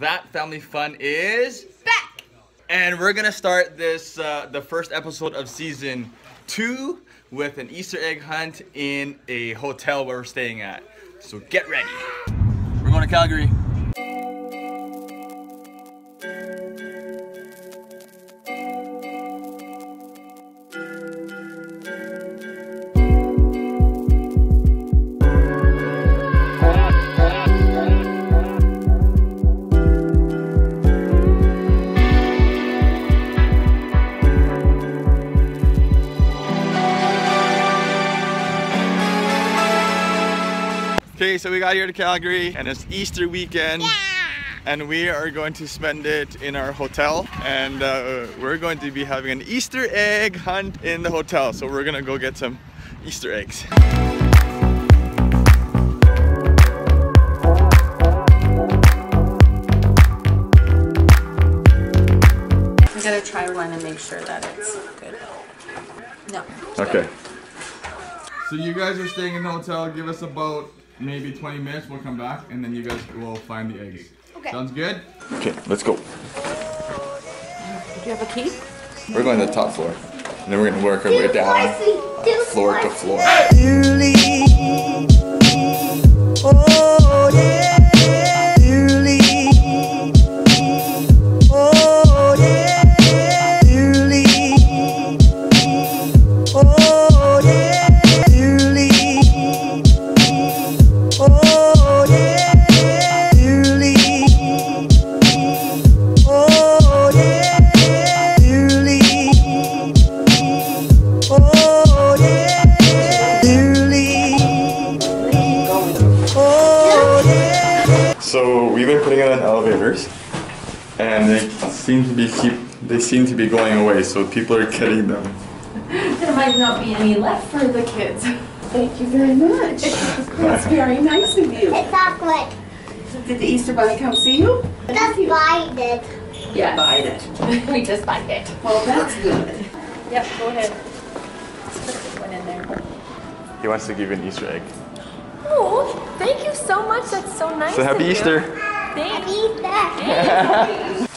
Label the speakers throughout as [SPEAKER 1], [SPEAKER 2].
[SPEAKER 1] that family fun is back, and we're gonna start this uh, the first episode of season two with an Easter egg hunt in a hotel where we're staying at. So get ready. We're going to Calgary. Okay, so we got here to Calgary and it's Easter weekend. And we are going to spend it in our hotel and uh, we're going to be having an Easter egg hunt in the hotel. So we're gonna go get some Easter eggs.
[SPEAKER 2] I'm gonna try one and make sure that it's good. No.
[SPEAKER 1] Okay. So you guys are staying in the hotel. Give us about maybe 20 minutes. We'll come back and then you guys will find the eggs.
[SPEAKER 3] Okay.
[SPEAKER 1] Sounds good? Okay, let's go.
[SPEAKER 2] Do you have a key?
[SPEAKER 1] We're going to the top floor. And then we're gonna work our way down floor to floor. So we've been putting it in elevators, and they seem to be keep they seem to be going away. So people are getting them.
[SPEAKER 2] There might not be any left for the kids.
[SPEAKER 4] Thank you very much. That's very nice of you.
[SPEAKER 3] It's chocolate.
[SPEAKER 4] Did the Easter Bunny come see you?
[SPEAKER 3] Just bite it.
[SPEAKER 2] Yeah.
[SPEAKER 4] Bite it.
[SPEAKER 2] we just bite it.
[SPEAKER 4] Well, that's good.
[SPEAKER 2] Yep, go ahead. Let's put this one in there.
[SPEAKER 1] He wants to give you an Easter egg.
[SPEAKER 2] Oh, thank you so much. That's so nice.
[SPEAKER 1] So happy
[SPEAKER 2] of you.
[SPEAKER 1] Easter,
[SPEAKER 2] Thank you.
[SPEAKER 3] Eat that.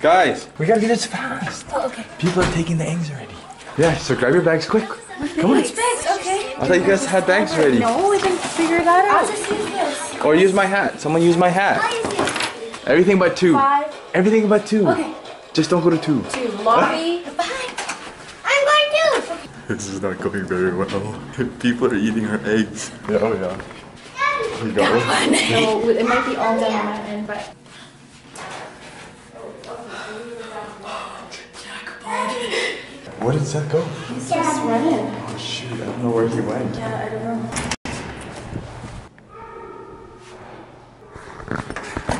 [SPEAKER 1] guys! We gotta get this fast.
[SPEAKER 2] Oh, okay.
[SPEAKER 1] People are taking the eggs already. Yeah, so grab your bags quick. Come on.
[SPEAKER 2] Thanks, okay.
[SPEAKER 1] I thought you guys had bags already.
[SPEAKER 2] No, we can figure that out. I'll just use this.
[SPEAKER 1] Or use my hat. Someone use my hat. Everything but two.
[SPEAKER 2] Five,
[SPEAKER 1] Everything but two.
[SPEAKER 2] Okay.
[SPEAKER 1] Just don't go to two.
[SPEAKER 2] two, lobby.
[SPEAKER 3] I'm going to.
[SPEAKER 1] This is not going very well. People are eating our eggs. Yeah, oh yeah. Here you go.
[SPEAKER 2] No, it might be all done on that end, but.
[SPEAKER 1] Where did Seth go?
[SPEAKER 2] He's just running.
[SPEAKER 1] Oh shoot, I don't know where he went.
[SPEAKER 2] Yeah, I don't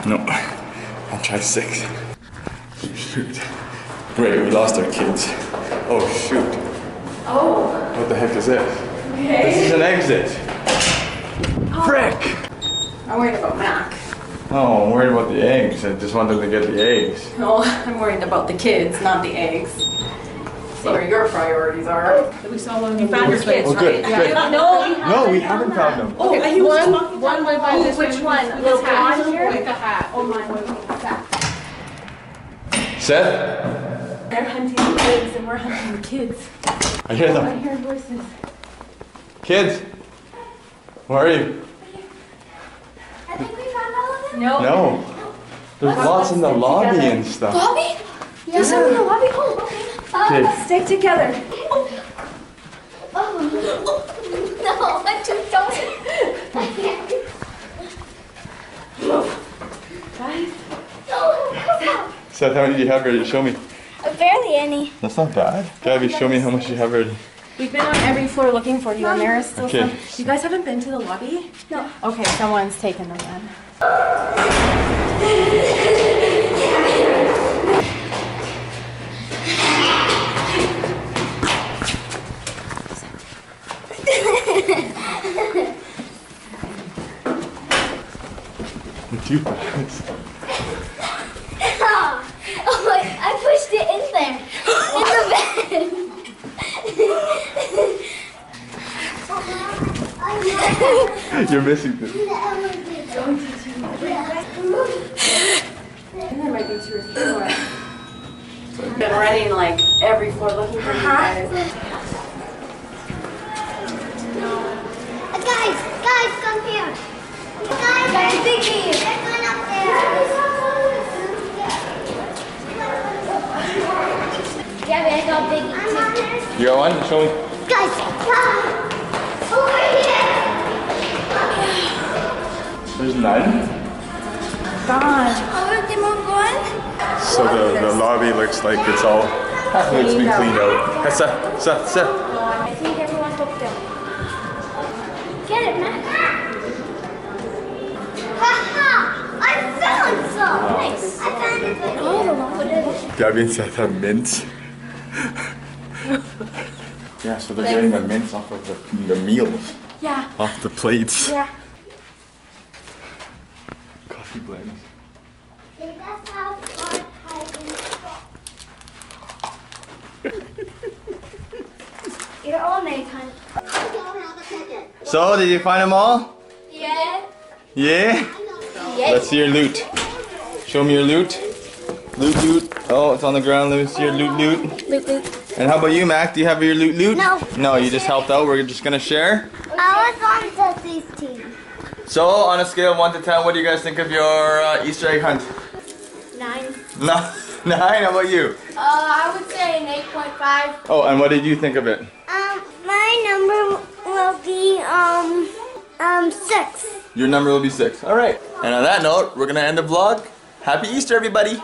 [SPEAKER 2] know.
[SPEAKER 1] No. I'll try six. Shoot. Great, we lost our kids. Oh shoot.
[SPEAKER 2] Oh,
[SPEAKER 1] What the heck is this?
[SPEAKER 2] okay.
[SPEAKER 1] This is an exit. Frick!
[SPEAKER 2] I'm worried about Mac.
[SPEAKER 1] Oh, I'm worried about the eggs. I just wanted to get the eggs.
[SPEAKER 2] No, I'm worried about the kids, not the eggs. See where your priorities are.
[SPEAKER 4] We saw one.
[SPEAKER 2] You found your kids,
[SPEAKER 1] Oh, good,
[SPEAKER 2] right?
[SPEAKER 1] good.
[SPEAKER 2] Yeah. No, we
[SPEAKER 1] No, we haven't found them.
[SPEAKER 4] Oh,
[SPEAKER 2] Okay,
[SPEAKER 4] he was
[SPEAKER 2] one-
[SPEAKER 4] talking one went by this
[SPEAKER 2] oh,
[SPEAKER 4] which
[SPEAKER 2] one?
[SPEAKER 4] With
[SPEAKER 2] Little
[SPEAKER 4] his hat.
[SPEAKER 2] here?
[SPEAKER 4] With the hat. Oh my, with the hat.
[SPEAKER 1] Seth?
[SPEAKER 2] They're hunting the eggs and we're hunting the kids.
[SPEAKER 1] I hear them.
[SPEAKER 2] I hear voices.
[SPEAKER 1] Kids? Where are you?
[SPEAKER 3] I think we found all of them.
[SPEAKER 2] No.
[SPEAKER 1] No. There's lots in the lobby
[SPEAKER 2] together.
[SPEAKER 1] and stuff. Lobby?
[SPEAKER 3] Bobby?
[SPEAKER 2] Is it in the lobby? Oh, okay.
[SPEAKER 1] Uh, okay.
[SPEAKER 2] Stick together.
[SPEAKER 3] Oh. No, I just
[SPEAKER 2] Guys,
[SPEAKER 3] don't.
[SPEAKER 1] Seth, how many do you have ready? Show me.
[SPEAKER 3] Barely any.
[SPEAKER 1] That's not bad. Gabby, show me how much you have ready.
[SPEAKER 2] We've been on every floor looking for you and there is still
[SPEAKER 1] Okay.
[SPEAKER 2] some. You guys haven't been to the lobby?
[SPEAKER 3] No.
[SPEAKER 2] Okay, someone's taken them then.
[SPEAKER 1] With two bags.
[SPEAKER 3] Oh, I, I pushed it in there. In the bed.
[SPEAKER 1] You're missing this.
[SPEAKER 4] two or three more.
[SPEAKER 2] Been running like every floor looking for you uh-huh. guys. No.
[SPEAKER 3] Guys, guys, come here. Guys, there's Biggie. There's one up there. Yeah, we got Biggie too.
[SPEAKER 1] You got one? Show me.
[SPEAKER 3] Guys, come. Over here.
[SPEAKER 1] There's none.
[SPEAKER 3] Oh, where's the more going?
[SPEAKER 1] So the, the lobby looks like it's all it's been cleaned out. Sir, sir, sir.
[SPEAKER 3] I think everyone's hooked up. Get it, man. Haha! I found some! Nice. I found it. but- Oh, what is it?
[SPEAKER 1] Gabby said that mint. yeah, so they're getting the mints off of the, the meals.
[SPEAKER 4] Yeah.
[SPEAKER 1] Off the plates.
[SPEAKER 4] Yeah.
[SPEAKER 1] Coffee blends.
[SPEAKER 3] Hey, that's how far I can You're all nighttime.
[SPEAKER 1] So, did you find them all?
[SPEAKER 3] Yeah.
[SPEAKER 1] Yeah?
[SPEAKER 3] Yeah.
[SPEAKER 1] Let's see your loot. Show me your loot. Loot, loot. Oh, it's on the ground. Let me see your loot, loot.
[SPEAKER 3] Loot, loot.
[SPEAKER 1] And how about you, Mac? Do you have your loot, loot?
[SPEAKER 3] No.
[SPEAKER 1] No, you just helped out. We're just gonna share.
[SPEAKER 3] I was on Jesse's team.
[SPEAKER 1] So, on a scale of 1 to 10, what do you guys think of your uh, Easter egg hunt?
[SPEAKER 3] Nine.
[SPEAKER 1] No, 9. How about you?
[SPEAKER 3] Uh, I would say an 8.5.
[SPEAKER 1] Oh, and what did you think of it?
[SPEAKER 3] Um, my number will be, um, um, six.
[SPEAKER 1] Your number will be 6. Alright. And on that note, we're gonna end the vlog. Happy Easter, everybody!